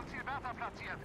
am Ziel Bertha platziert.